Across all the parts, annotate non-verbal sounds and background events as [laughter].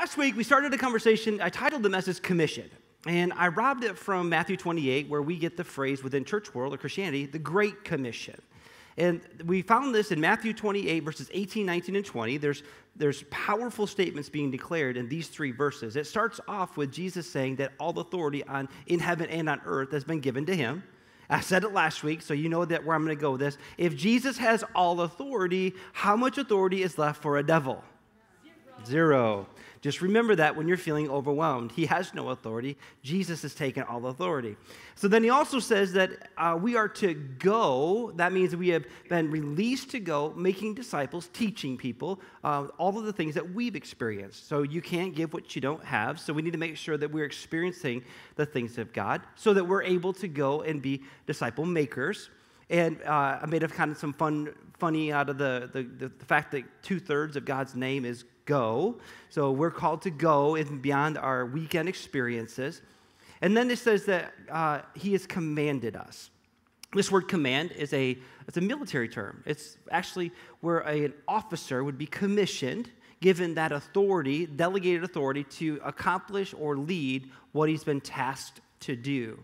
last week we started a conversation. I titled the message Commission. And I robbed it from Matthew 28, where we get the phrase within church world or Christianity, the Great Commission. And we found this in Matthew 28, verses 18, 19, and 20. There's, there's powerful statements being declared in these three verses. It starts off with Jesus saying that all authority on, in heaven and on earth has been given to him. I said it last week, so you know that where I'm going to go with this. If Jesus has all authority, how much authority is left for a devil? Zero. Zero. Just remember that when you're feeling overwhelmed. He has no authority. Jesus has taken all authority. So then he also says that uh, we are to go. That means we have been released to go, making disciples, teaching people uh, all of the things that we've experienced. So you can't give what you don't have. So we need to make sure that we're experiencing the things of God so that we're able to go and be disciple makers. And uh, I made a kind of some fun, funny out of the, the, the fact that two thirds of God's name is go. So we're called to go beyond our weekend experiences. And then it says that uh, he has commanded us. This word command is a, it's a military term. It's actually where a, an officer would be commissioned, given that authority, delegated authority, to accomplish or lead what he's been tasked to do.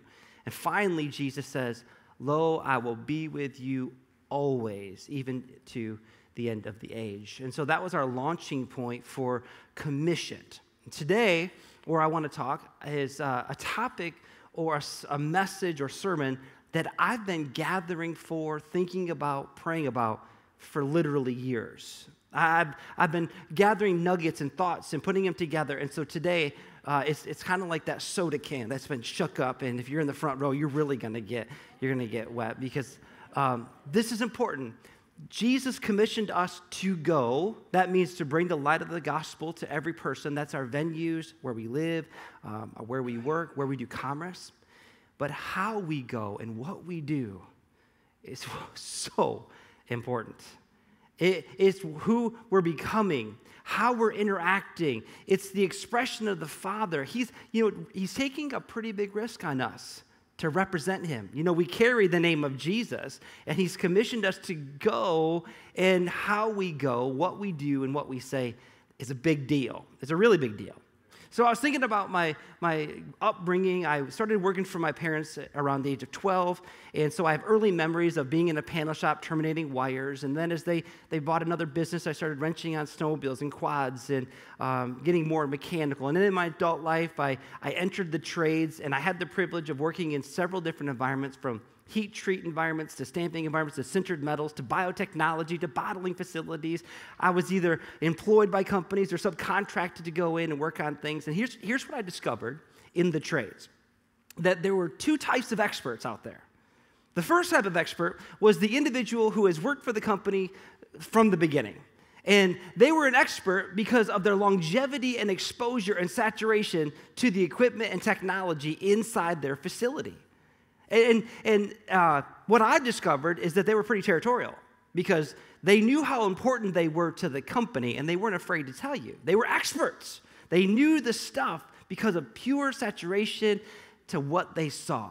And finally, Jesus says, Lo, I will be with you always, even to the end of the age. And so that was our launching point for commissioned. Today, where I want to talk is uh, a topic or a, a message or sermon that I've been gathering for, thinking about, praying about for literally years. I've, I've been gathering nuggets and thoughts and putting them together. And so today, uh, it's, it's kind of like that soda can that's been shook up. And if you're in the front row, you're really going to get, you're going to get wet because um, this is important. Jesus commissioned us to go. That means to bring the light of the gospel to every person. That's our venues, where we live, um, where we work, where we do commerce. But how we go and what we do is [laughs] so important. It, it's who we're becoming, how we're interacting. It's the expression of the Father. He's, you know, he's taking a pretty big risk on us to represent him. You know, we carry the name of Jesus, and he's commissioned us to go, and how we go, what we do, and what we say is a big deal. It's a really big deal. So I was thinking about my, my upbringing. I started working for my parents around the age of 12. And so I have early memories of being in a panel shop terminating wires. And then as they, they bought another business, I started wrenching on snowmobiles and quads and um, getting more mechanical. And then in my adult life, I, I entered the trades and I had the privilege of working in several different environments from heat treat environments to stamping environments to sintered metals to biotechnology to bottling facilities. I was either employed by companies or subcontracted to go in and work on things. And here's, here's what I discovered in the trades that there were two types of experts out there. The first type of expert was the individual who has worked for the company from the beginning. And they were an expert because of their longevity and exposure and saturation to the equipment and technology inside their facility. And, and uh, what I discovered is that they were pretty territorial because they knew how important they were to the company and they weren't afraid to tell you. They were experts. They knew the stuff because of pure saturation to what they saw.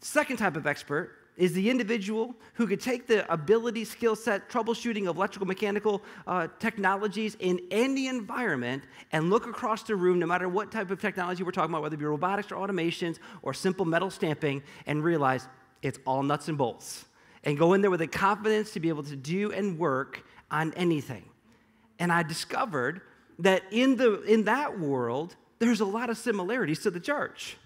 Second type of expert is the individual who could take the ability, skill set, troubleshooting of electrical, mechanical uh, technologies in any environment and look across the room, no matter what type of technology we're talking about, whether it be robotics or automations or simple metal stamping, and realize it's all nuts and bolts. And go in there with the confidence to be able to do and work on anything. And I discovered that in, the, in that world, there's a lot of similarities to the church.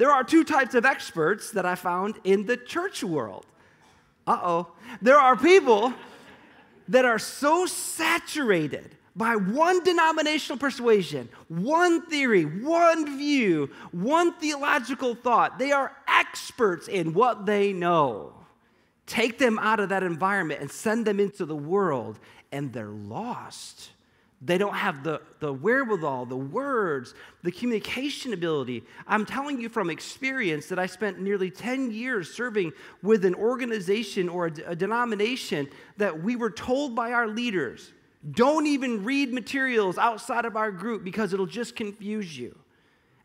There are two types of experts that I found in the church world. Uh oh. There are people that are so saturated by one denominational persuasion, one theory, one view, one theological thought. They are experts in what they know. Take them out of that environment and send them into the world, and they're lost. They don't have the, the wherewithal, the words, the communication ability. I'm telling you from experience that I spent nearly 10 years serving with an organization or a, a denomination that we were told by our leaders don't even read materials outside of our group because it'll just confuse you.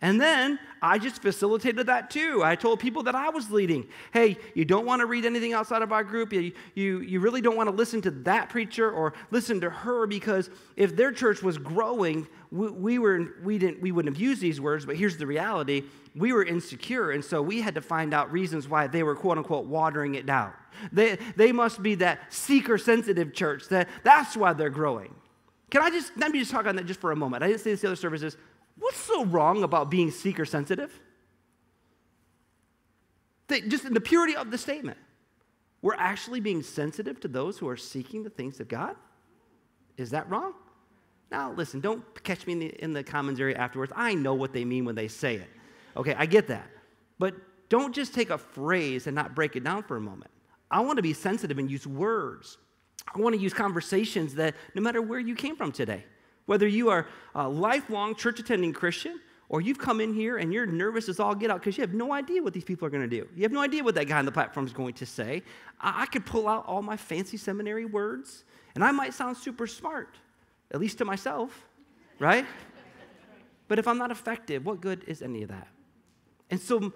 And then I just facilitated that too. I told people that I was leading, hey, you don't want to read anything outside of our group. You, you, you really don't want to listen to that preacher or listen to her because if their church was growing, we, we, were, we, didn't, we wouldn't have used these words, but here's the reality. We were insecure, and so we had to find out reasons why they were quote unquote watering it down. They, they must be that seeker sensitive church. That, that's why they're growing. Can I just, let me just talk on that just for a moment. I didn't say this the other services. What's so wrong about being seeker sensitive? just in the purity of the statement, we're actually being sensitive to those who are seeking the things of God? Is that wrong? Now, listen, don't catch me in the, in the commentary afterwards. I know what they mean when they say it. Okay, I get that. But don't just take a phrase and not break it down for a moment. I want to be sensitive and use words. I want to use conversations that no matter where you came from today, whether you are a lifelong church attending Christian or you've come in here and you're nervous as all get out because you have no idea what these people are going to do. You have no idea what that guy on the platform is going to say. I, I could pull out all my fancy seminary words and I might sound super smart, at least to myself, right? but if I'm not effective, what good is any of that? And so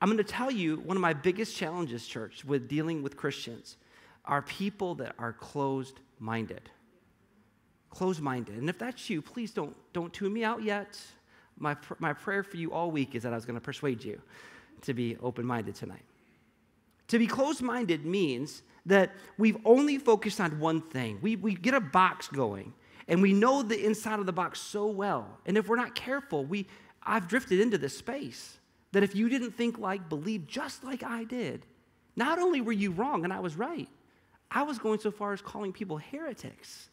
I'm going to tell you one of my biggest challenges, church, with dealing with Christians are people that are closed minded closed minded. And if that's you, please don't, don't tune me out yet. My, my prayer for you all week is that I was going to persuade you to be open minded tonight. To be closed minded means that we've only focused on one thing. We, we get a box going and we know the inside of the box so well. And if we're not careful, we, I've drifted into this space that if you didn't think like, believe just like I did, not only were you wrong and I was right, I was going so far as calling people heretics.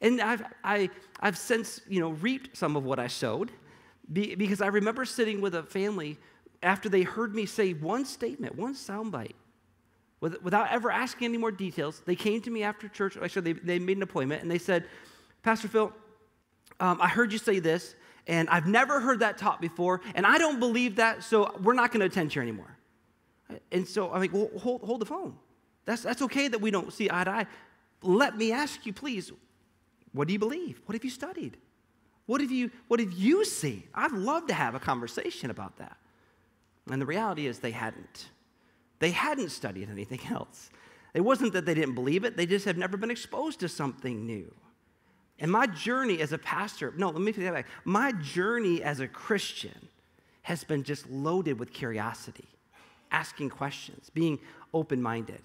And I've, I, I've since, you know, reaped some of what I sowed because I remember sitting with a family after they heard me say one statement, one soundbite, without ever asking any more details. They came to me after church. Actually, they, they made an appointment and they said, Pastor Phil, um, I heard you say this, and I've never heard that taught before, and I don't believe that, so we're not going to attend here anymore. And so I'm like, well, hold, hold the phone. That's, that's okay that we don't see eye to eye. Let me ask you, please, what do you believe? What have you studied? What have you, what have you seen? I'd love to have a conversation about that. And the reality is they hadn't. They hadn't studied anything [laughs] else. It wasn't that they didn't believe it, they just have never been exposed to something new. And my journey as a pastor, no, let me take that back. My journey as a Christian has been just loaded with curiosity, asking questions, being open minded.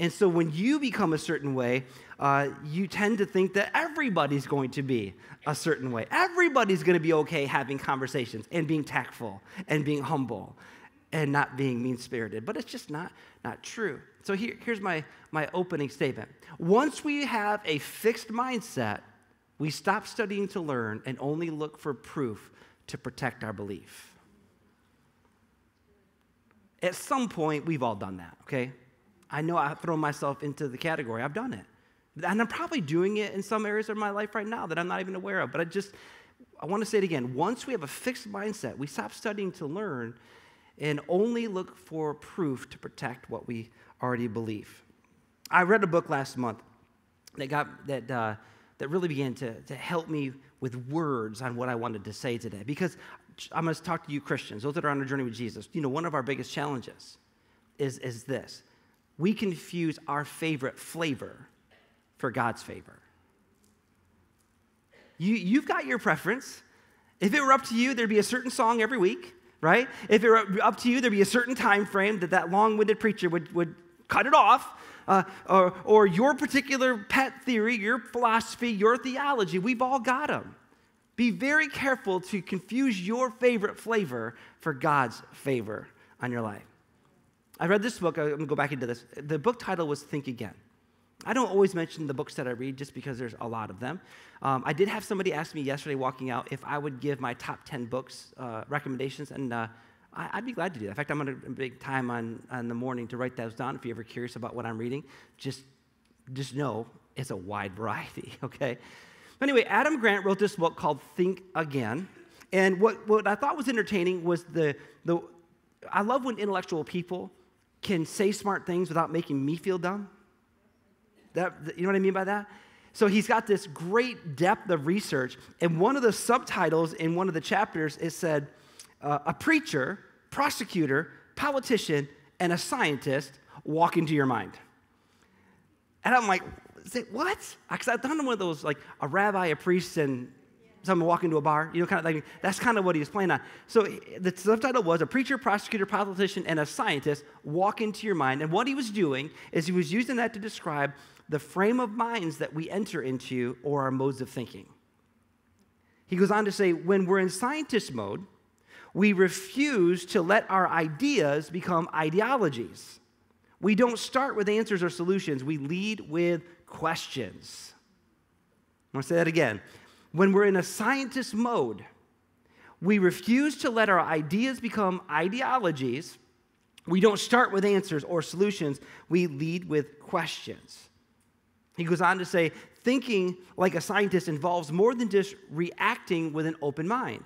And so when you become a certain way, uh, you tend to think that everybody's going to be a certain way. Everybody's going to be okay having conversations and being tactful and being humble and not being mean spirited. But it's just not, not true. So here, here's my, my opening statement. Once we have a fixed mindset, we stop studying to learn and only look for proof to protect our belief. At some point, we've all done that, okay? I know I've thrown myself into the category. I've done it. And I'm probably doing it in some areas of my life right now that I'm not even aware of. But I just, I want to say it again. Once we have a fixed mindset, we stop studying to learn and only look for proof to protect what we already believe. I read a book last month that got that uh, that really began to, to help me with words on what I wanted to say today. Because I'm going to talk to you Christians, those that are on a journey with Jesus. You know, one of our biggest challenges is, is this we confuse our favorite flavor for God's favor. You, you've got your preference. If it were up to you, there'd be a certain song every week, right? If it were up to you, there'd be a certain time frame that that long-winded preacher would, would cut it off. Uh, or, or your particular pet theory, your philosophy, your theology, we've all got them. Be very careful to confuse your favorite flavor for God's favor on your life. I read this book, I'm gonna go back into this. The book title was Think Again. I don't always mention the books that I read just because there's a lot of them. Um, I did have somebody ask me yesterday walking out if I would give my top 10 books uh, recommendations, and uh, I, would be glad to do that. In fact, I'm going to make time on, on the morning to write those down if you're ever curious about what I'm reading. Just, just know it's a wide [laughs] variety, okay? But anyway, Adam Grant wrote this book called Think Again. And what, what I thought was entertaining was the, the, I love when intellectual people can say smart things without making me feel dumb. That, you know what I mean by that? So he's got this great depth of research. And one of the subtitles in one of the chapters, it said, uh, A preacher, prosecutor, politician, and a scientist walk into your mind. And I'm like, what? Because I've done one of those, like a rabbi, a priest, and someone walk into a bar. You know, kind of like that's kind of what he was playing on. So the subtitle was a preacher, prosecutor, politician, and a scientist walk into your mind. And what he was doing is he was using that to describe the frame of minds that we enter into or our modes of thinking. He goes on to say, when we're in scientist mode, we refuse to let our ideas become ideologies. We don't start with answers or solutions, we lead with questions. I'm gonna say that again. When we're in a scientist mode, we refuse to let our ideas become ideologies. We don't start with answers or solutions, we lead with questions. He goes on to say, thinking like a scientist involves more than just reacting with an open mind.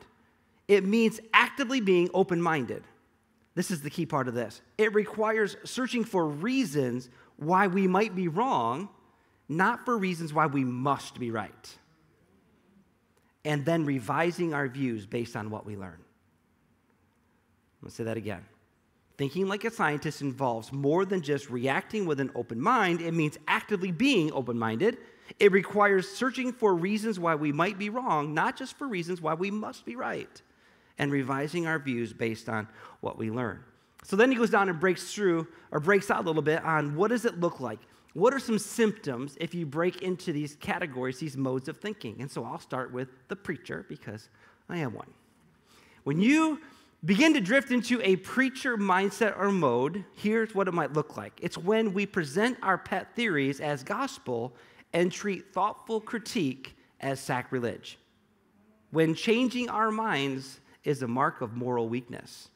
It means actively being open minded. This is the key part of this. It requires searching for reasons why we might be wrong, not for reasons why we must be right. And then revising our views based on what we learn. Let's say that again. Thinking like a scientist involves more than just reacting with an open mind, it means actively being open minded. It requires searching for reasons why we might be wrong, not just for reasons why we must be right, and revising our views based on what we learn. So then he goes down and breaks through or breaks out a little bit on what does it look like? What are some symptoms if you break into these categories, these modes of thinking? And so I'll start with the preacher because I am one. When you begin to drift into a preacher mindset or mode, here's what it might look like it's when we present our pet theories as gospel and treat thoughtful critique as sacrilege. When changing our minds is a mark of moral weakness.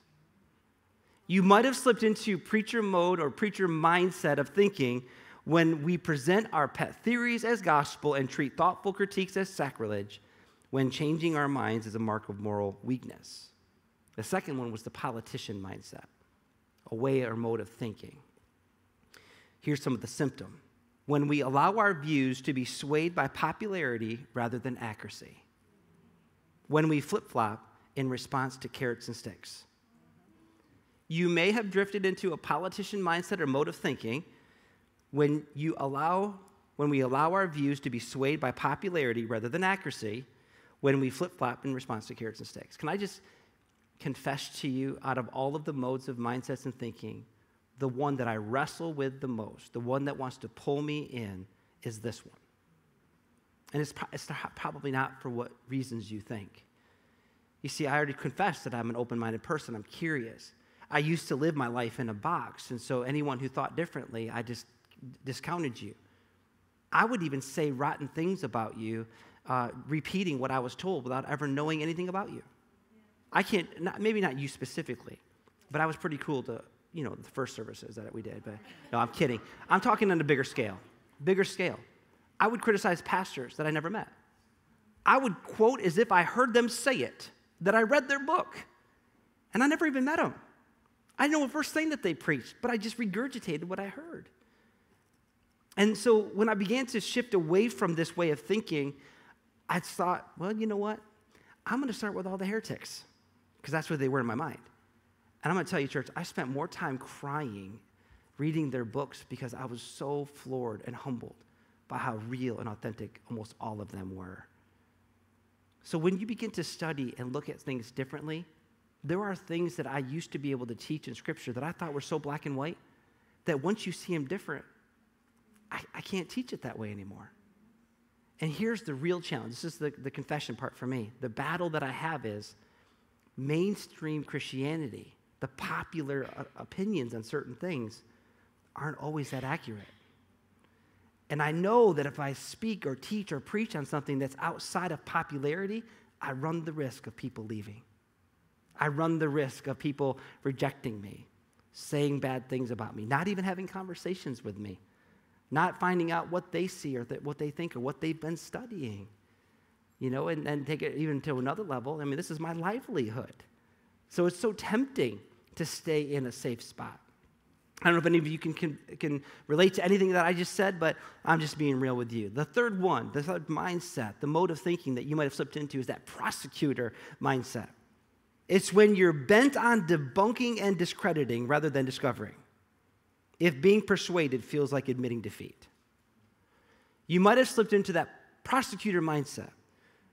You might have slipped into preacher mode or preacher mindset of thinking when we present our pet theories as gospel and treat thoughtful critiques as sacrilege, when changing our minds is a mark of moral weakness. The second one was the politician mindset, a way or mode of thinking. Here's some of the symptom. When we allow our views to be swayed by popularity rather than accuracy. When we flip flop in response to carrots and sticks. You may have drifted into a politician mindset or mode of thinking when you allow when we allow our views to be swayed by popularity rather than accuracy, when we flip flop in response to carrots and sticks. Can I just confess to you out of all of the modes of mindsets and thinking, the one that I wrestle with the most, the one that wants to pull me in, is this one. And it's, pro- it's probably not for what reasons you think. You see, I already confessed that I'm an open minded person, I'm curious. I used to live my life in a box, and so anyone who thought differently, I just discounted you. I would even say rotten things about you, uh, repeating what I was told without ever knowing anything about you. I can't, not, maybe not you specifically, but I was pretty cool to, you know, the first services that we did. But no, I'm kidding. I'm talking on a bigger scale. Bigger scale. I would criticize pastors that I never met. I would quote as if I heard them say it, that I read their book, and I never even met them. I know the first thing that they preached, but I just regurgitated what I heard. And so when I began to shift away from this way of thinking, I thought, well, you know what? I'm going to start with all the heretics because that's where they were in my mind. And I'm going to tell you, church, I spent more time crying reading their books because I was so floored and humbled by how real and authentic almost all of them were. So when you begin to study and look at things differently, there are things that I used to be able to teach in Scripture that I thought were so black and white that once you see them different, I, I can't teach it that way anymore. And here's the real challenge this is the, the confession part for me. The battle that I have is mainstream Christianity, the popular uh, opinions on certain things, aren't always that accurate. And I know that if I speak or teach or preach on something that's outside of popularity, I run the risk of people leaving. I run the risk of people rejecting me, saying bad things about me, not even having conversations with me, not finding out what they see or what they think or what they've been studying you know, and, and take it even to another level. I mean, this is my livelihood. So it's so tempting to stay in a safe spot. I don't know if any of you can, can, can, relate to anything that I just said, but I'm just being real with you. The third one, the third mindset, the mode of thinking that you might have slipped into is that prosecutor mindset. It's when you're bent on debunking and discrediting rather than discovering. If being persuaded feels like admitting defeat, you might have slipped into that prosecutor mindset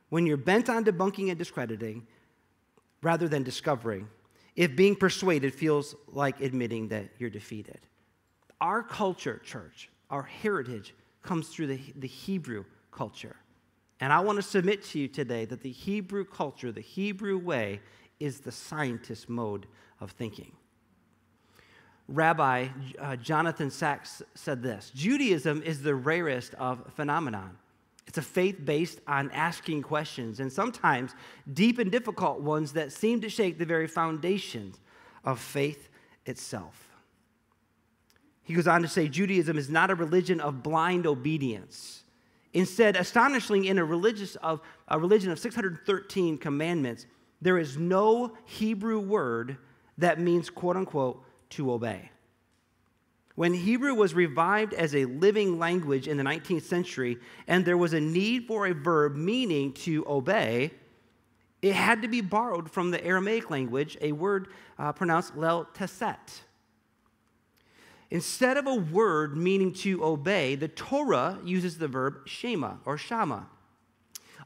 when you're bent on debunking and discrediting rather than discovering if being persuaded feels like admitting that you're defeated. Our culture, church, our heritage comes through the, the Hebrew culture. And I want to submit to you today that the Hebrew culture, the Hebrew way, is the scientist mode of thinking. Rabbi uh, Jonathan Sacks said this Judaism is the rarest of phenomenon. It's a faith based on asking questions, and sometimes deep and difficult ones that seem to shake the very foundations of faith itself. He goes on to say Judaism is not a religion of blind obedience. Instead, astonishingly, in a, religious of, a religion of 613 commandments, there is no Hebrew word that means, quote unquote, to obey. When Hebrew was revived as a living language in the 19th century, and there was a need for a verb meaning to obey, it had to be borrowed from the Aramaic language, a word uh, pronounced lel teset. Instead of a word meaning to obey, the Torah uses the verb shema or shama,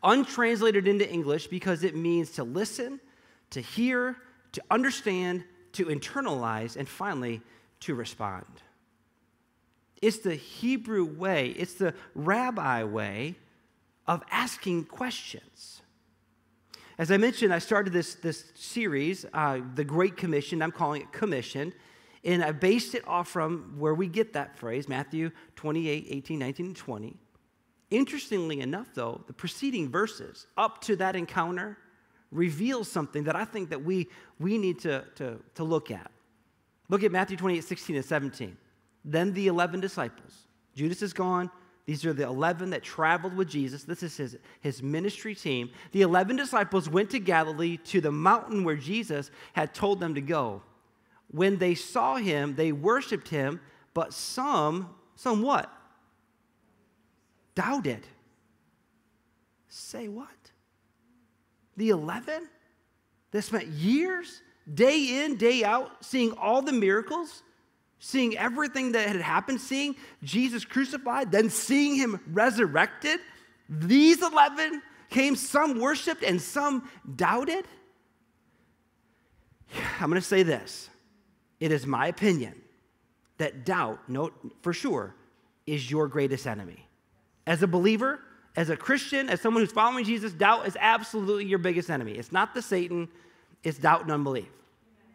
untranslated into English because it means to listen, to hear, to understand, to internalize, and finally, to respond. It's the Hebrew way, it's the rabbi way of asking questions. As I mentioned, I started this, this series, uh, The Great Commission. I'm calling it Commission. And I based it off from where we get that phrase, Matthew 28, 18, 19, and 20. Interestingly enough, though, the preceding verses up to that encounter reveal something that I think that we, we need to, to, to look at. Look at Matthew 28, 16, and 17. Then the 11 disciples. Judas is gone. These are the 11 that traveled with Jesus. This is his, his ministry team. The 11 disciples went to Galilee to the mountain where Jesus had told them to go. When they saw him, they worshiped him, but some, some what? Doubted. Say what? The 11 that spent years, day in, day out, seeing all the miracles, seeing everything that had happened, seeing Jesus crucified, then seeing him resurrected, these 11 came, some worshiped and some doubted. I'm going to say this. It is my opinion that doubt, note for sure, is your greatest enemy. As a believer, as a Christian, as someone who's following Jesus, doubt is absolutely your biggest enemy. It's not the Satan, it's doubt and unbelief.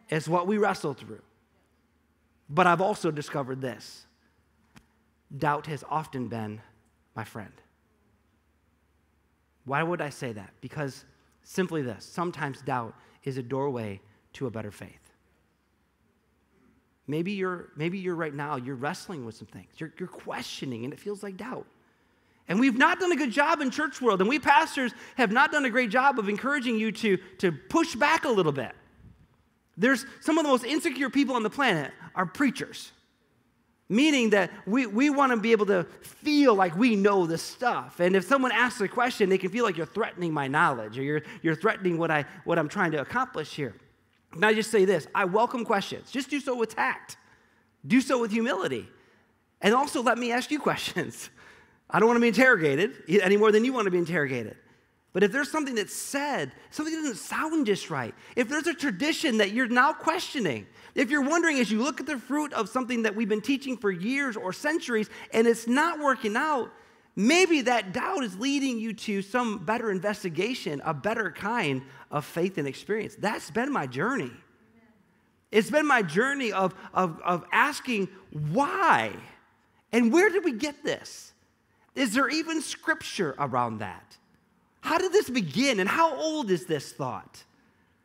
It's what we wrestle through. But I've also discovered this doubt has often been my friend. Why would I say that? Because simply this sometimes doubt is a doorway to a better faith. Maybe you're, maybe you're right now, you're wrestling with some things. You're, you're questioning, and it feels like doubt. And we've not done a good job in church world, and we pastors have not done a great job of encouraging you to, to push back a little bit. There's some of the most insecure people on the planet are preachers. Meaning that we, we want to be able to feel like we know the stuff. And if someone asks a question, they can feel like you're threatening my knowledge or you're, you're threatening what, I, what I'm trying to accomplish here. And I just say this I welcome questions. Just do so with tact, do so with humility. And also let me ask you [laughs] questions. I don't want to be interrogated any more than you want to be interrogated. But if there's something that's said, something that doesn't sound just right, if there's a tradition that you're now questioning, if you're wondering as you look at the fruit of something that we've been teaching for years or centuries and it's not working out, maybe that doubt is leading you to some better investigation, a better kind of faith and experience. That's been my journey. It's been my journey of, of, of asking why and where did we get this? Is there even scripture around that? How did this begin and how old is this thought?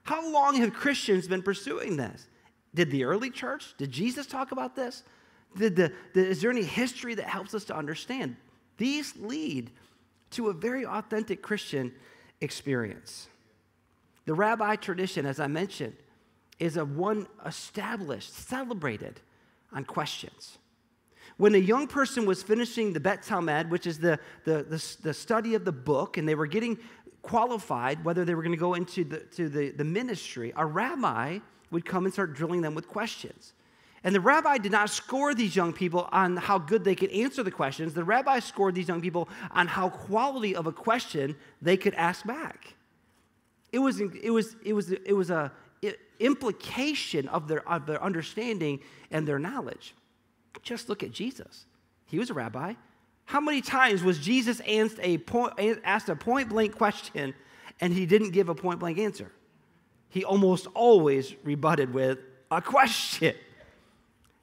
How long have Christians been pursuing this? Did the early church, did Jesus talk about this? Did the, the, is there any history that helps us to understand? These lead to a very authentic Christian experience. The rabbi tradition, as I mentioned, is a one established, celebrated on questions. When a young person was finishing the Bet Talmud, which is the, the, the, the study of the book, and they were getting qualified whether they were going to go into the, to the, the ministry, a rabbi would come and start drilling them with questions. And the rabbi did not score these young people on how good they could answer the questions. The rabbi scored these young people on how quality of a question they could ask back. It was, it was, it was, it was a implication of their, of their understanding and their knowledge. Just look at Jesus. He was a rabbi. How many times was Jesus asked a point, asked a point blank question and he didn't give a point blank answer? He almost always rebutted with a question.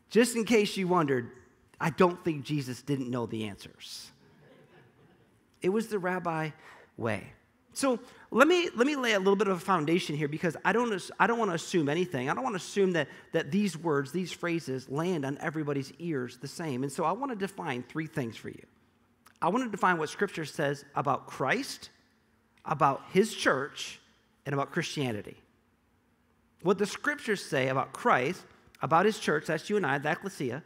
Just in case you wondered, I don't think Jesus didn't know the answers. It was the rabbi way. So let me, let me lay a little bit of a foundation here because I don't, I don't want to assume anything. I don't want to assume that, that these words, these phrases land on everybody's ears the same. And so I want to define three things for you. I want to define what Scripture says about Christ, about His church, and about Christianity. What the Scriptures say about Christ, about his church, that's you and I, the ecclesia,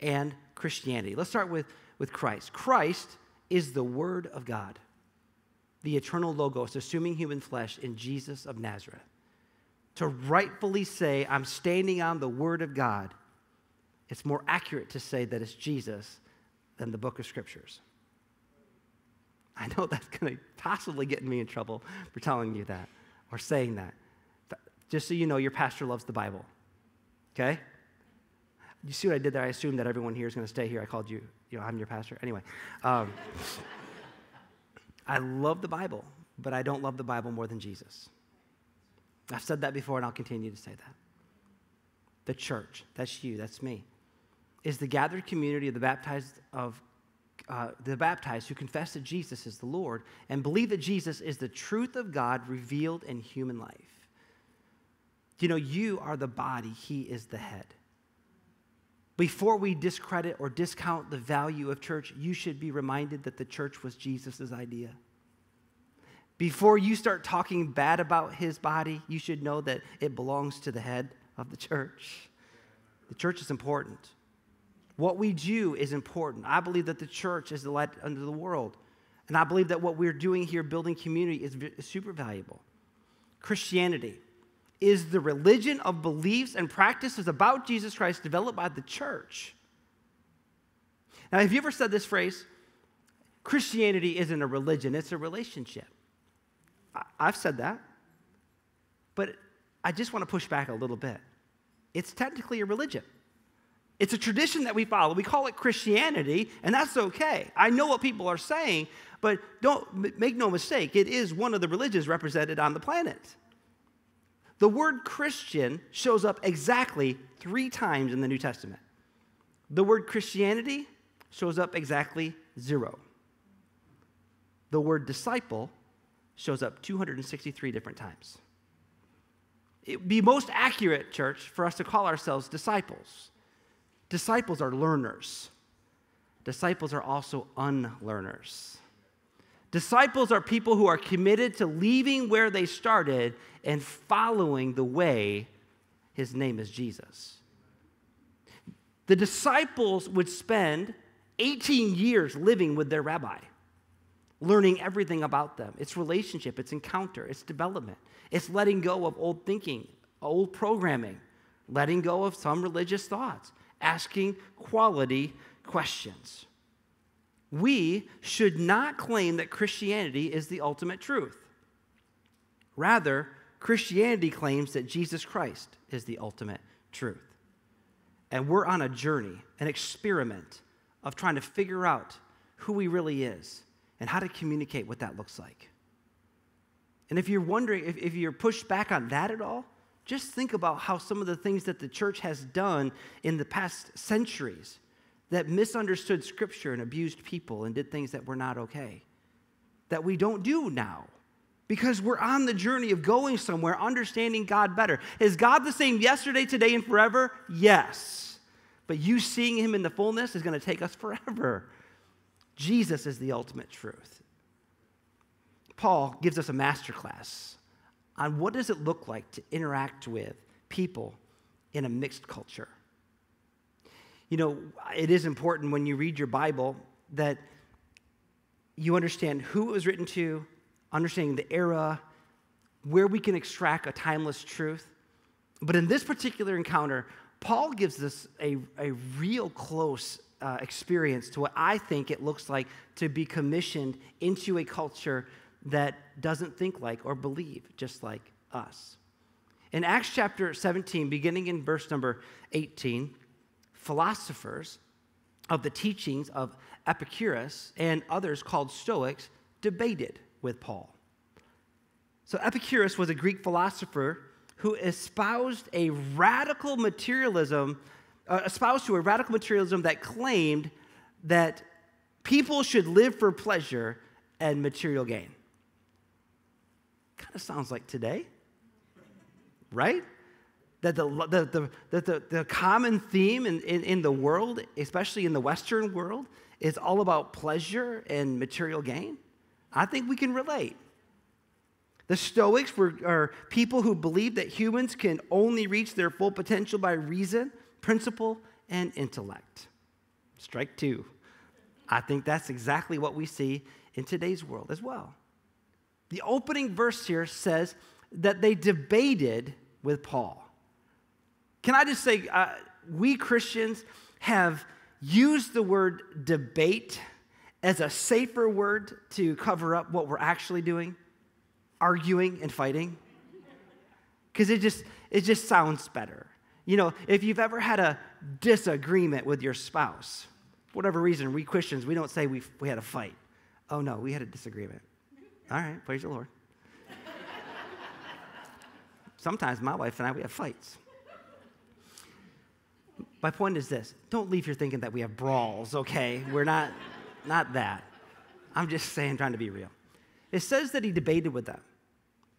and Christianity. Let's start with, with Christ. Christ is the Word of God, the eternal Logos, assuming human flesh in Jesus of Nazareth. To rightfully say, I'm standing on the Word of God, it's more accurate to say that it's Jesus than the book of Scriptures. I know [laughs] that's going to possibly get me in trouble for telling you that or saying that. Just so you know, your pastor loves the Bible. Okay? You see what I did there? I assumed that everyone here is going to stay here. I called you, you know, I'm your pastor. Anyway, um, [laughs] I love the Bible, but I don't love the Bible more than Jesus. I've said that before, and I'll continue to say that. The church, that's you, that's me, is the gathered community of the baptized of uh, the baptized who confess that Jesus is the Lord and believe that Jesus is the truth of God revealed in human life. You know, you are the body, He is the head. Before we discredit or discount the value of church, you should be reminded that the church was Jesus' idea. Before you start talking bad about his body, you should know that it belongs to the head of the church. The church is important. What we do is important. I believe that the church is the light under the world. And I believe that what we're doing here, building community, is super valuable. Christianity is the religion of beliefs and practices about Jesus Christ developed by the church. Now, have you ever said this phrase? Christianity isn't a religion, it's a relationship. I've said that, but I just want to push back a little bit. It's technically a religion. It's a tradition that we follow. We call it Christianity, and that's okay. I know what people are saying, but don't make no mistake, it is one of the religions represented on the planet. The word Christian shows up exactly three times in the New Testament. The word Christianity shows up exactly zero. The word disciple shows up 263 different times. It would be most accurate, church, for us to call ourselves disciples. Disciples are learners, disciples are also unlearners. Disciples are people who are committed to leaving where they started and following the way. His name is Jesus. The disciples would spend 18 years living with their rabbi, learning everything about them. It's relationship, it's encounter, it's development, it's letting go of old thinking, old programming, letting go of some religious thoughts, asking quality questions we should not claim that Christianity is the ultimate truth. Rather, Christianity claims that Jesus Christ is the ultimate truth. And we're on a journey, an experiment of trying to figure out who he really is and how to communicate what that looks like. And if you're wondering, if, if you're pushed back on that at all, just think about how some of the things that the church has done in the past centuries that misunderstood scripture and abused people and did things that were not okay, that we don't do now. Because we're on the journey of going somewhere, understanding God better. Is God the same yesterday, today, and forever? Yes. But you seeing Him in the fullness is going to take us forever. Jesus is the ultimate truth. Paul gives us a master class on what does it look like to interact with people in a mixed culture. You know, it is important when you read your Bible that you understand who it was written to, understanding the era, where we can extract a timeless truth. But in this particular encounter, Paul gives us a, a real close uh, experience to what I think it looks like to be commissioned into a culture that doesn't think like or believe just like us. In Acts chapter 17, beginning in verse number 18, philosophers of the teachings of Epicurus and others called Stoics debated with Paul. So, Epicurus was a Greek philosopher who espoused a radical materialism, uh, espoused to a radical materialism that claimed that people should live for pleasure and material gain. Kind of sounds like today, right? That the, the, the, the, common theme in, in, in the world, especially in the Western world, is all about pleasure and material gain. I think we can relate. The Stoics were are people who believed that humans can only reach their full potential by reason, principle, and intellect. Strike two. I think that's exactly what we see in today's world as well. The opening verse here says that they debated with Paul. Can I just say, uh, we Christians have used the word debate as a safer word to cover up what we're actually doing arguing and fighting? Because it just it just sounds better. You know if you've ever had a disagreement with your spouse for whatever reason we christians we don't say we, we had a fight. Oh no we had a disagreement. All right praise the lord. Sometimes my wife and i we have fights my point is this don't leave here thinking that we have brawls, okay? We're not, not that. I'm just saying, trying to be real. It says that he debated with them.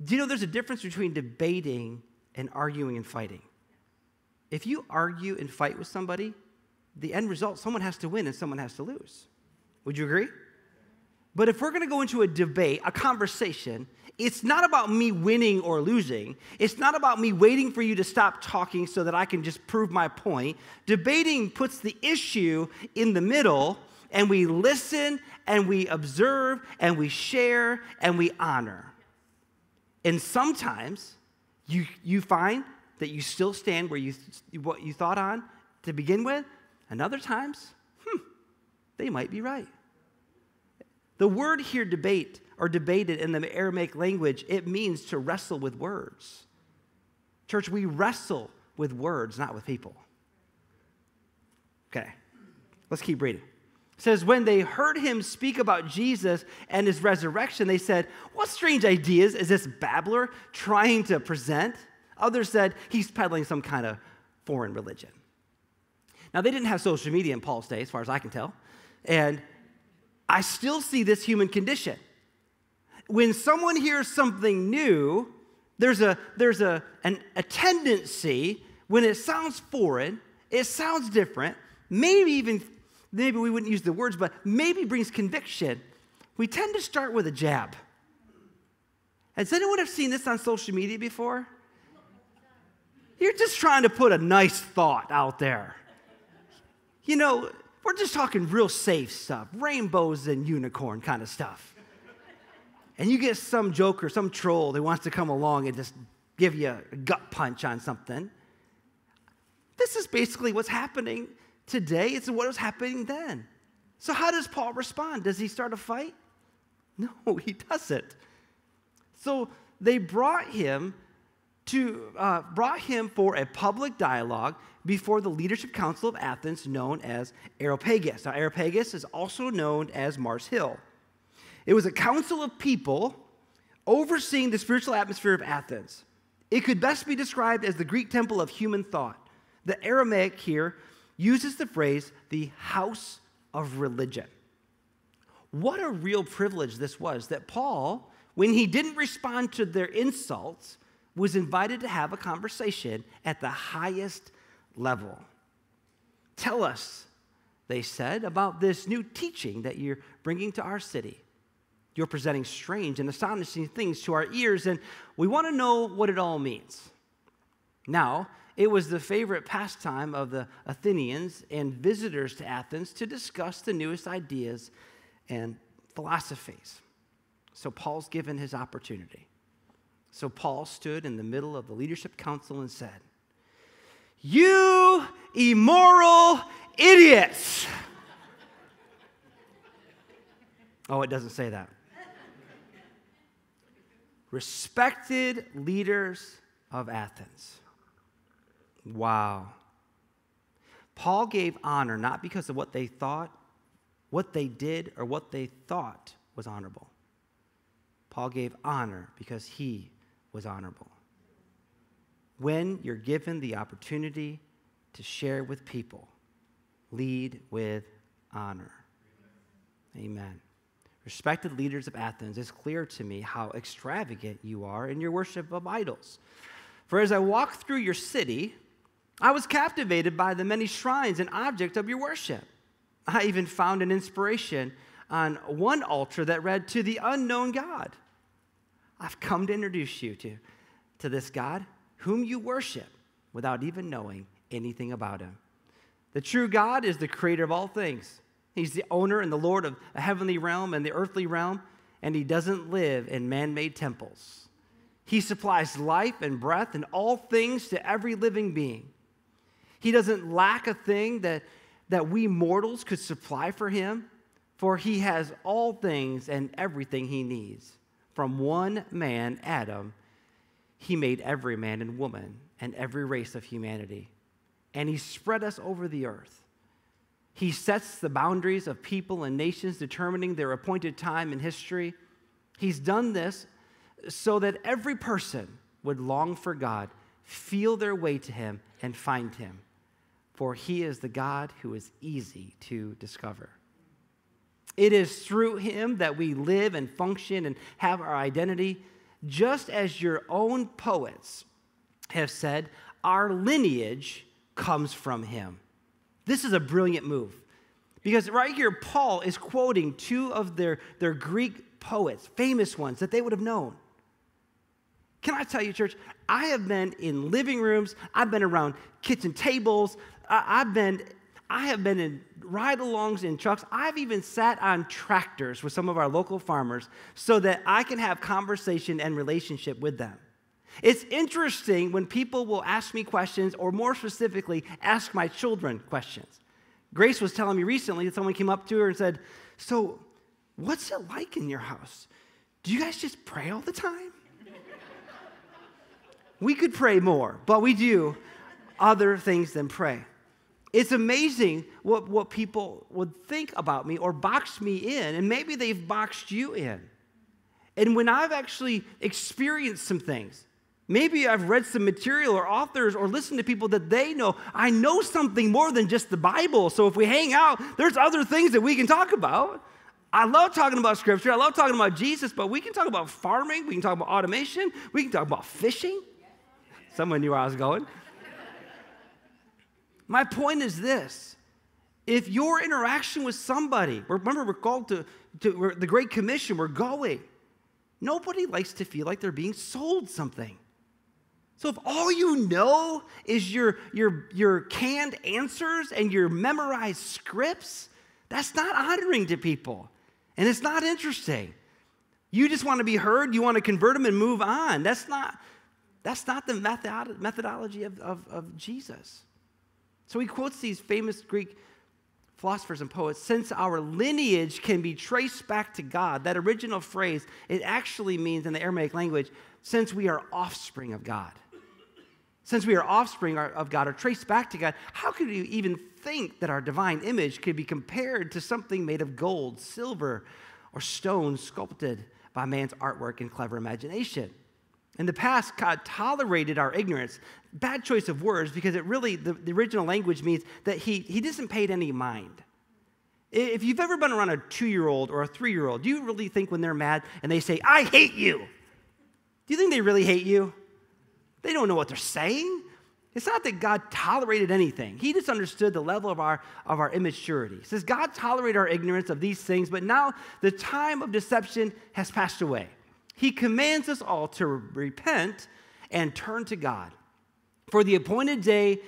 Do you know there's a difference between debating and arguing and fighting? If you argue and fight with somebody, the end result, someone has to win and someone has to lose. Would you agree? But if we're going to go into a debate, a conversation, it's not about me winning or losing. It's not about me waiting for you to stop talking so that I can just prove my point. Debating puts the issue in the middle, and we listen and we observe and we share and we honor. And sometimes you, you find that you still stand where you, what you thought on to begin with, and other times, hmm, they might be right. The word here, debate, or debated in the Aramaic language, it means to wrestle with words. Church, we wrestle with words, not with people. Okay, let's keep reading. It says, When they heard him speak about Jesus and his resurrection, they said, What strange ideas is this babbler trying to present? Others said, He's peddling some kind of foreign religion. Now, they didn't have social media in Paul's day, as far as I can tell. And I still see this human condition. When someone hears something new, there's a, there's a, an, a tendency, when it sounds foreign, it sounds different, maybe even, maybe we wouldn't use the words, but maybe brings conviction. We tend to start with a jab. Has anyone have seen this on social media before? You're just trying to put a nice thought out there. You know, we're just talking real safe stuff, rainbows and unicorn kind of stuff. And you get some joker, some troll that wants to come along and just give you a gut punch on something. This is basically what's happening today. It's what was happening then. So, how does Paul respond? Does he start a fight? No, [laughs] he doesn't. So, they brought him to uh, brought him for a public dialogue before the leadership council of Athens, known as Areopagus. Now, Areopagus is also known as Mars Hill. It was a council of people overseeing the spiritual atmosphere of Athens. It could best be described as the Greek temple of human thought. The Aramaic here uses the phrase the house of religion. What a real privilege this was that Paul, when he didn't respond to their insults, was invited to have a conversation at the highest level. Tell us, they said, about this new teaching that you're bringing to our city. You're presenting strange and astonishing things to our ears, and we want to know what it all means. Now, it was the favorite pastime of the Athenians and visitors to Athens to discuss the newest ideas and philosophies. So Paul's given his opportunity. So Paul stood in the middle of the leadership council and said, You immoral idiots! oh, it doesn't say that. Respected leaders of Athens. Wow. Paul gave honor not because of what they thought, what they did, or what they thought was honorable. Paul gave honor because he was honorable. When you're given the opportunity to share with people, lead with honor. Amen. Respected leaders of Athens, it's clear to me how extravagant you are in your worship of idols. For as I walked through your city, I was captivated by the many shrines and objects of your worship. I even found an inspiration on one altar that read, To the unknown God. I've come to introduce you to, to this God whom you worship without even knowing anything about him. The true God is the creator of all things. He's the owner and the Lord of the heavenly realm and the earthly realm, and he doesn't live in man made temples. He supplies life and breath and all things to every living being. He doesn't lack a thing that, that we mortals could supply for him, for he has all things and everything he needs. From one man, Adam, he made every man and woman and every race of humanity. And he spread us over the earth. He sets the boundaries of people and nations, determining their appointed time in history. He's done this so that every person would long for God, feel their way to him, and find him for he is the God who is easy to discover. It is through him that we live and function and have our identity, just as your own poets have said, our lineage comes from him. This is a brilliant move because right here, Paul is quoting two of their, their Greek poets, famous ones that they would have known. Can I tell you, church, I have been in living rooms, I've been around kitchen tables, I, have been, I have been in ride alongs in trucks. I've even sat on tractors with some of our local farmers so that I can have conversation and relationship with them. It's interesting when people will ask me questions, or more specifically, ask my children questions. Grace was telling me recently that someone came up to her and said, So, what's it like in your house? Do you guys just pray all the time? [laughs] we could pray more, but we do other things than pray. It's amazing what, what people would think about me or box me in, and maybe they've boxed you in. And when I've actually experienced some things, maybe I've read some material or authors or listened to people that they know, I know something more than just the Bible. So if we hang out, there's other things that we can talk about. I love talking about scripture. I love talking about Jesus, but we can talk about farming. We can talk about automation. We can talk about fishing. Someone knew where I was going. My point is this if your interaction with somebody, remember, we're called to, to the Great Commission, we're going. Nobody likes to feel like they're being sold something. So if all you know is your, your, your canned answers and your memorized scripts, that's not honoring to people. And it's not interesting. You just want to be heard, you want to convert them and move on. That's not, that's not the methodology of, of, of Jesus. So he quotes these famous Greek philosophers and poets since our lineage can be traced back to God, that original phrase, it actually means in the Aramaic language, since we are offspring of God. Since we are offspring of God or traced back to God, how could you even think that our divine image could be compared to something made of gold, silver, or stone sculpted by man's artwork and clever imagination? In the past, God tolerated our ignorance. Bad choice of words because it really, the, the original language means that he, he doesn't pay it any mind. If you've ever been around a two year old or a three year old, do you really think when they're mad and they say, I hate you, do you think they really hate you? They don't know what they're saying. It's not that God tolerated anything. He just understood the level of our, of our immaturity. He says, God tolerated our ignorance of these things, but now the time of deception has passed away. He commands us all to repent and turn to God. For the appointed day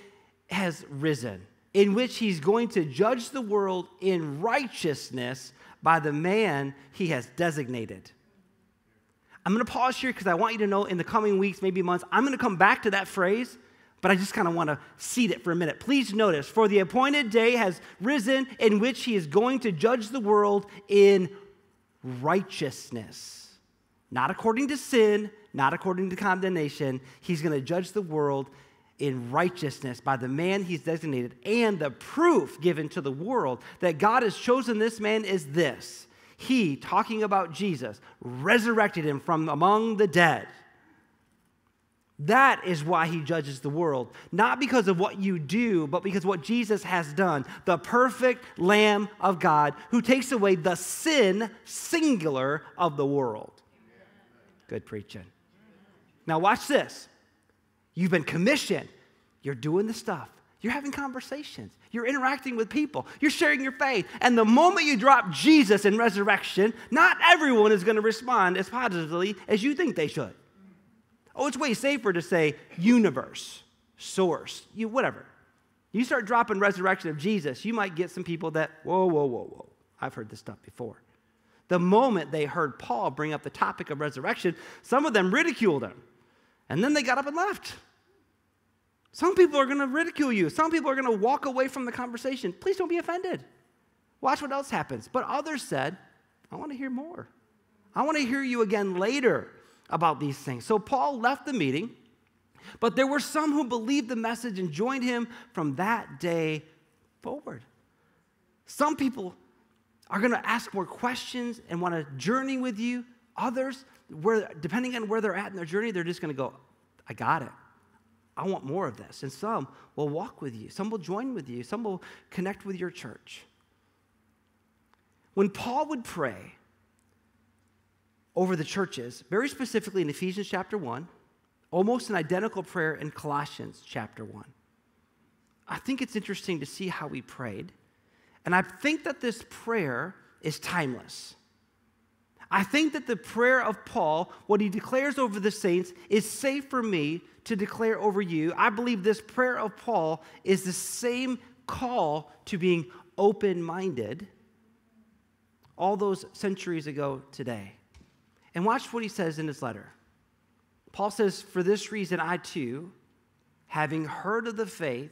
has risen, in which he's going to judge the world in righteousness by the man he has designated. I'm going to pause here because I want you to know in the coming weeks, maybe months, I'm going to come back to that phrase, but I just kind of want to seed it for a minute. Please notice, for the appointed day has risen in which he is going to judge the world in righteousness. Not according to sin, not according to condemnation. He's going to judge the world in righteousness by the man he's designated. And the proof given to the world that God has chosen this man is this He, talking about Jesus, resurrected him from among the dead. That is why he judges the world. Not because of what you do, but because what Jesus has done. The perfect Lamb of God who takes away the sin, singular, of the world. Good preaching. Now, watch this. You've been commissioned. You're doing the stuff. You're having conversations. You're interacting with people. You're sharing your faith. And the moment you drop Jesus in resurrection, not everyone is going to respond as positively as you think they should. Oh, it's way safer to say universe, source, you whatever. You start dropping resurrection of Jesus, you might get some people that, whoa, whoa, whoa, whoa. I've heard this stuff before. The moment they heard Paul bring up the topic of resurrection, some of them ridiculed him. And then they got up and left. Some people are going to ridicule you. Some people are going to walk away from the conversation. Please don't be offended. Watch what else happens. But others said, I want to hear more. I want to hear you again later about these things. So Paul left the meeting, but there were some who believed the message and joined him from that day forward. Some people are going to ask more questions and want to journey with you. Others, where, depending on where they're at in their journey, they're just going to go, I got it. I want more of this. And some will walk with you, some will join with you, some will connect with your church. When Paul would pray over the churches, very specifically in Ephesians chapter 1, almost an identical prayer in Colossians chapter 1, I think it's interesting to see how he prayed. And I think that this prayer is timeless. I think that the prayer of Paul, what he declares over the saints, is safe for me to declare over you. I believe this prayer of Paul is the same call to being open minded all those centuries ago today. And watch what he says in his letter. Paul says, For this reason, I too, having heard of the faith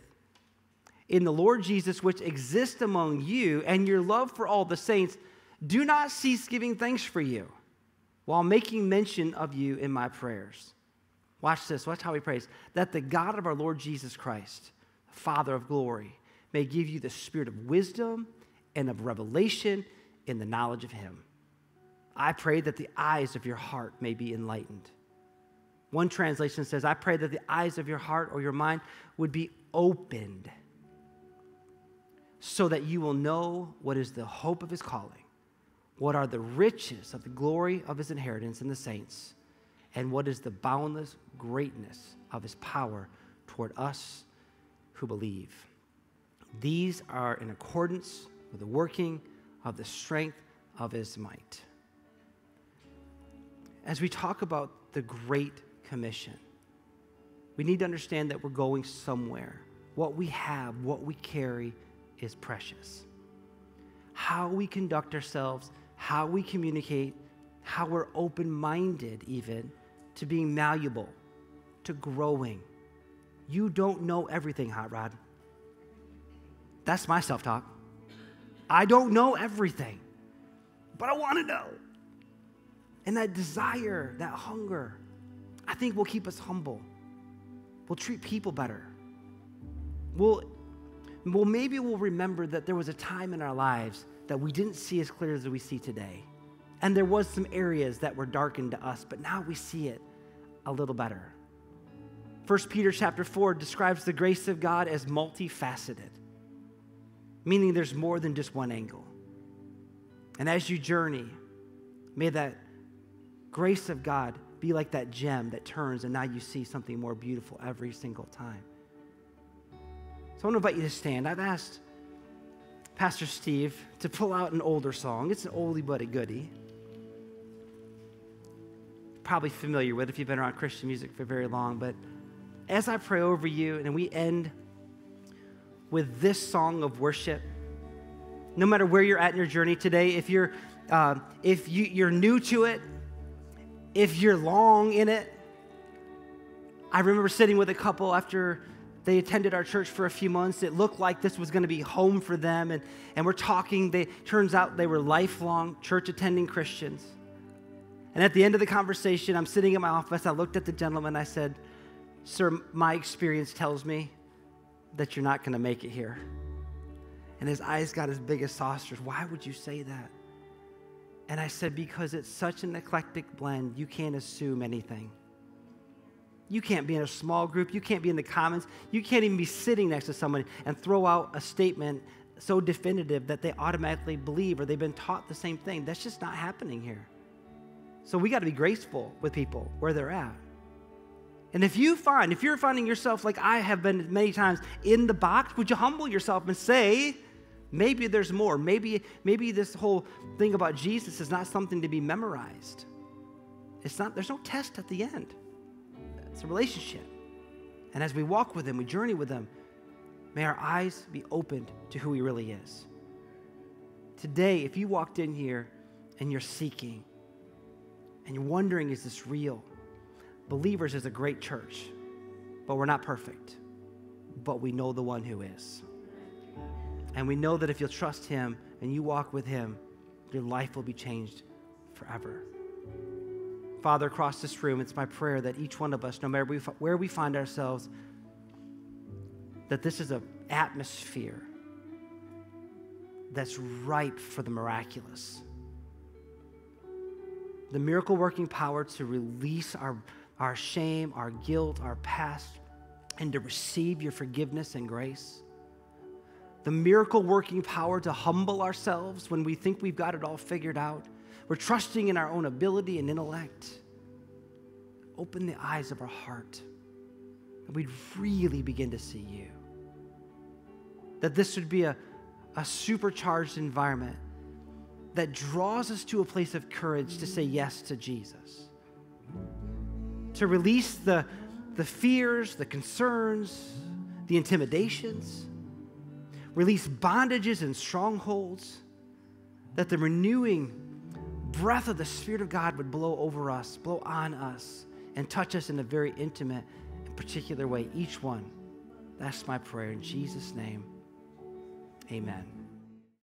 in the Lord Jesus which exists among you and your love for all the saints, do not cease giving thanks for you while making mention of you in my prayers. Watch this. Watch how he prays. That the God of our Lord Jesus Christ, Father of glory, may give you the spirit of wisdom and of revelation in the knowledge of him. I pray that the eyes of your heart may be enlightened. One translation says, I pray that the eyes of your heart or your mind would be opened so that you will know what is the hope of his calling, what are the riches of the glory of his inheritance in the saints, and what is the boundless greatness of his power toward us who believe. These are in accordance with the working of the strength of his might. As we talk about the Great Commission, we need to understand that we're going somewhere. What we have, what we carry, is precious. How we conduct ourselves, how we communicate, how we're open minded, even to being malleable, to growing. You don't know everything, Hot Rod. That's my self talk. I don't know everything, but I want to know. And that desire, that hunger, I think will keep us humble. We'll treat people better. We'll well, maybe we'll remember that there was a time in our lives that we didn't see as clear as we see today. And there was some areas that were darkened to us, but now we see it a little better. 1 Peter chapter 4 describes the grace of God as multifaceted, meaning there's more than just one angle. And as you journey, may that grace of God be like that gem that turns and now you see something more beautiful every single time. So I want to invite you to stand. I've asked Pastor Steve to pull out an older song. It's an oldie but a goodie. Probably familiar with if you've been around Christian music for very long, but as I pray over you and we end with this song of worship, no matter where you're at in your journey today, if you're uh, if you, you're new to it, if you're long in it, I remember sitting with a couple after they attended our church for a few months. It looked like this was going to be home for them, and, and we're talking. They turns out they were lifelong church attending Christians. And at the end of the conversation, I'm sitting in my office. I looked at the gentleman. I said, Sir, my experience tells me that you're not going to make it here. And his eyes got as big as saucers. Why would you say that? And I said, Because it's such an eclectic blend, you can't assume anything. You can't be in a small group. You can't be in the commons. You can't even be sitting next to someone and throw out a statement so definitive that they automatically believe or they've been taught the same thing. That's just not happening here. So we got to be graceful with people where they're at. And if you find, if you're finding yourself like I have been many times in the box, would you humble yourself and say, maybe there's more. Maybe, maybe this whole thing about Jesus is not something to be memorized. It's not, there's no test at the end. It's a relationship. And as we walk with him, we journey with him, may our eyes be opened to who he really is. Today, if you walked in here and you're seeking, and you're wondering, is this real? Believers is a great church, but we're not perfect. But we know the one who is. And we know that if you'll trust him and you walk with him, your life will be changed forever. Father, across this room, it's my prayer that each one of us, no matter where we find ourselves, that this is an atmosphere that's ripe for the miraculous the miracle working power to release our, our shame, our guilt, our past, and to receive your forgiveness and grace. The miracle working power to humble ourselves when we think we've got it all figured out. We're trusting in our own ability and intellect. Open the eyes of our heart that we'd really begin to see you. That this would be a, a supercharged environment that draws us to a place of courage to say yes to Jesus. To release the, the fears, the concerns, the intimidations, release bondages and strongholds, that the renewing breath of the Spirit of God would blow over us, blow on us, and touch us in a very intimate and particular way, each one. That's my prayer in Jesus' name. Amen.